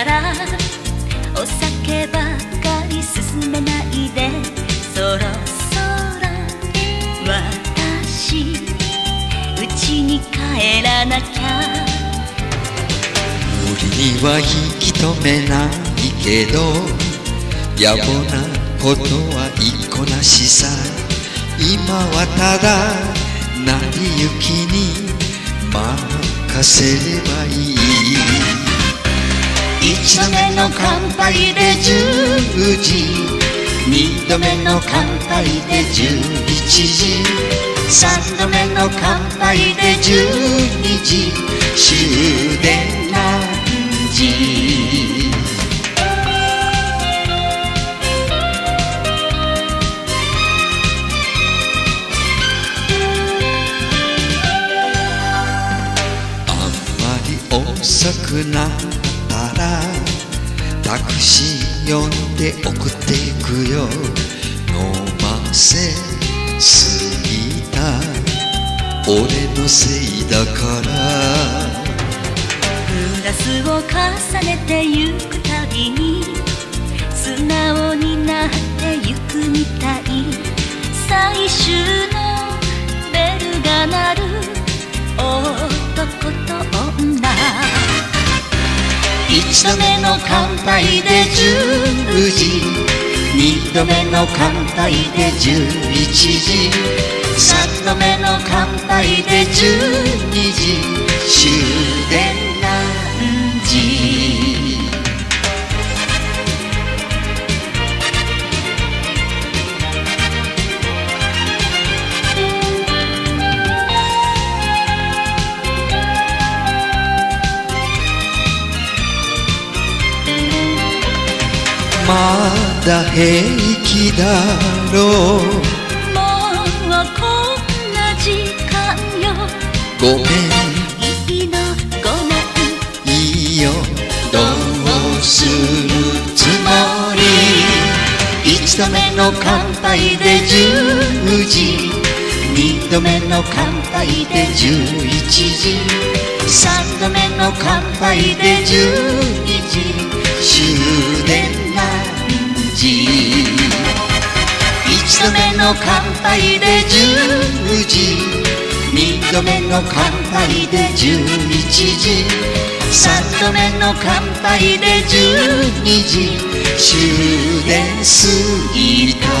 からお酒ばかり進めないでそろそろ私家に帰らなきゃ。無理には引き止めないけど野暮なことはいこなしさ。今はただ成り行きに任せればいい。一度目の乾杯で10時二度目の乾杯で11時三度目の乾杯で12時終電何時あんまり遅くならタクシー呼んで送っていくよ。飲ませすぎた。俺のせいだから。グラスを重ねてゆくたびに一度目の乾杯で10時二度目の乾杯で11時。三度目の乾杯で12時。まだ平気だろう。もうこんな時間よ。ごめん。いいのごめんいいよ。どうするつもり？一度目の乾杯で10時。二度目の乾杯で11時。三度目の乾杯で12時の乾杯で10時二度目の乾杯で11時。三度目の乾杯で12時。終電過ぎた。